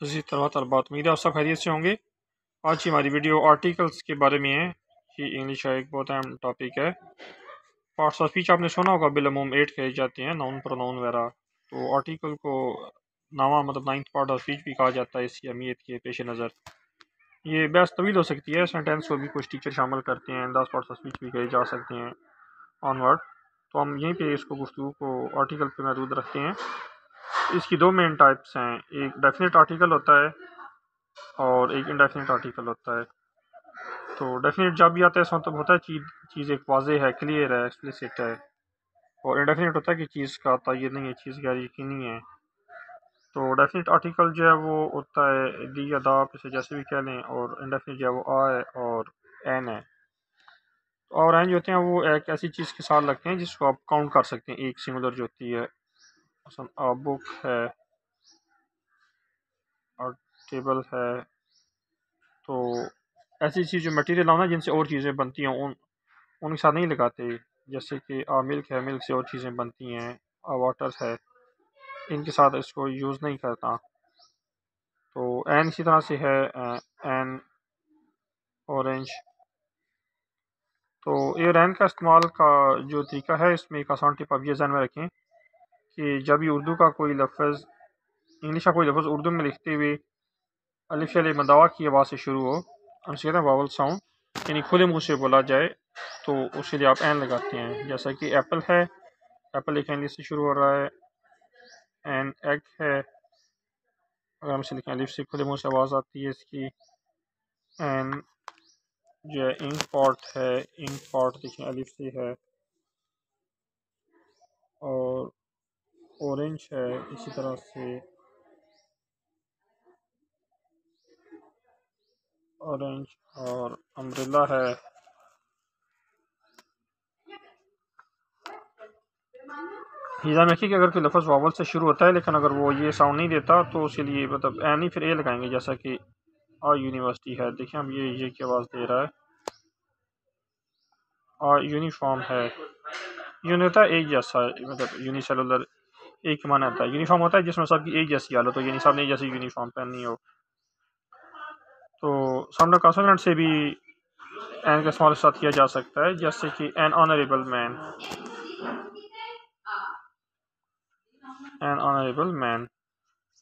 اسی طرح طلبات امید ہے آپ سب خیریت سے ہوں گے۔ آج کی ہماری ویڈیو آرٹیکلس کے بارے میں ہے۔ یہ انگلش کا ایک بہت اہم ٹاپک ہے۔ پارٹس آف اسپیچ آپ نے سنا ہوگا، بالعموم ایٹ کہے جاتے ہیں ناؤن پروناؤن وغیرہ۔ تو آرٹیکل کو نامہ مطلب نائنتھ پارٹ آف اسپیچ بھی کہا جاتا ہے اس کی اہمیت کے پیش نظر۔ یہ بحث طویل ہو سکتی ہے سینٹینس کو بھی کچھ ٹیچر شامل کرتے ہیں، دس پارٹس آف اسپیچ بھی کہے جا سکتے ہیں۔ آن ورڈ تو ہم یہیں پہ اس کو گفتگو کو آرٹیکل پہ محدود رکھتے ہیں۔ اس کی دو مین ٹائپس ہیں۔ ایک ڈیفینیٹ آرٹیکل ہوتا ہے اور ایک انڈیفینیٹ آرٹیکل ہوتا ہے۔ تو ڈیفینیٹ جب بھی آتا ہے اس مطلب ہوتا ہے چیز چیز ایک واضح ہے کلیئر ہے ایکسپلیسٹ ہے۔ اور انڈیفینیٹ ہوتا ہے کہ چیز کا تعین نہیں ہے، چیز غیر یقینی ہے۔ تو ڈیفینیٹ آرٹیکل جو ہے وہ ہوتا ہے دی یا دا اسے جیسے بھی کہہ لیں، اور انڈیفینیٹ جو ہے وہ آ ہے اور این ہے۔ اور این جو ہوتے ہیں وہ ایک ایسی چیز کے ساتھ لگتے ہیں جس کو آپ کاؤنٹ کر سکتے ہیں۔ ایک سنگولر جو ہوتی ہے مثلا بک ہے، اور ٹیبل ہے۔ تو ایسی چیز جو مٹیریل ہونا جن سے اور چیزیں بنتی ہیں، ان ان کے ساتھ نہیں لگاتے۔ جیسے کہ آ ملک ہے ملک سے اور چیزیں بنتی ہیں۔ آ واٹر ہے، ان کے ساتھ اس کو یوز نہیں کرتا۔ تو این اسی طرح سے ہے این اورنج تو اے رین کا استعمال کا جو طریقہ ہے، اس میں ایک آسان ٹپ آپ یہ ذہن میں رکھیں۔ کہ جب یہ اردو کا کوئی لفظ، انگلش کا کوئی لفظ اردو میں لکھتے ہوئے الف علیہ مداوا کی آواز سے شروع ہو، ہم سے کہتے ہیں واول ساؤنڈ یعنی کھلے منہ سے بولا جائے تو اس کے لیے آپ این لگاتے ہیں۔ جیسا کہ ایپل ہے ایپل ایک الف سے شروع ہو رہا ہے این ایگ ہے۔ اگر ہم سے لکھیں، الف سے کھلے منہ سے آواز آتی ہے اس کی۔ این جو ہے انک پاٹ ہے انک پاٹ دیکھیں، الف سے ہے۔ اور اورنج ہے، اسی طرح سے اورنج اور امبریلا ہے۔ ہیزا کہ اگر کوئی لفظ واول سے شروع ہوتا ہے لیکن اگر وہ یہ ساؤنڈ نہیں دیتا تو اس لیے مطلب این ہی پھر اے لگائیں گے، جیسا کہ آ یونیورسٹی ہے۔ دیکھیں ہم یہ یہ کی آواز دے رہا ہے۔ آ یونیفارم ہے۔ یونی ہوتا ہے ایک جیسا مطلب یونی سیلولر ایک معنی ہوتا ہے۔ یونیفارم ہوتا ہے جس میں سب کی ایک جیسی حالت ہو یعنی سب نے ایک جیسی یونیفارم پہننی ہو۔ تو سامنا کانسوننٹ سے بھی این کا استعمال ساتھ کیا جا سکتا ہے، جیسے کہ an honourable man an honourable man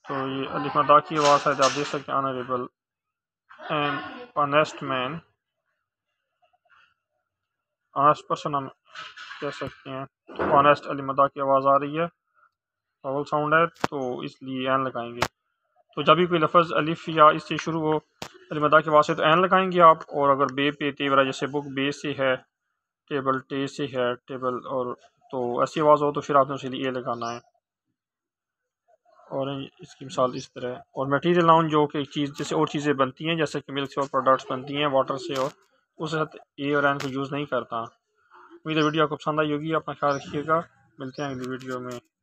تو یہ الف مدا کی آواز ہے، آپ دیکھ سکتے ہیں honourable an honest man honest person ہم کہہ سکتے ہیں۔ آنیسٹ علی مدا کی آواز آ رہی ہے۔ واول ساؤنڈ ہے تو اس لیے این لگائیں گے۔ تو جب بھی کوئی لفظ الف یا اس سے شروع ہو علی مدا کے واسطے تو این لگائیں گے آپ۔ اور اگر بے پہ تیورا جیسے بک بے سے ہے، ٹیبل ٹے سے ہے، ٹیبل اور تو ایسی آواز ہو تو پھر آپ نے اسی لیے اے لگانا ہے۔ اور اس کی مثال اس طرح ہے۔ اور میٹیریل ناؤن جو کہ چیز، جیسے اور چیزیں بنتی ہیں، جیسے کہ ملک سے اور پروڈکٹس بنتی ہیں واٹر سے اور اس وقت اے اور این کو یوز نہیں کرتا۔ امید ویڈیو آپ کو پسند آئی ہوگی۔ اپنا خیال رکھیے گا۔ ملتے ہیں اگلی ویڈیو میں۔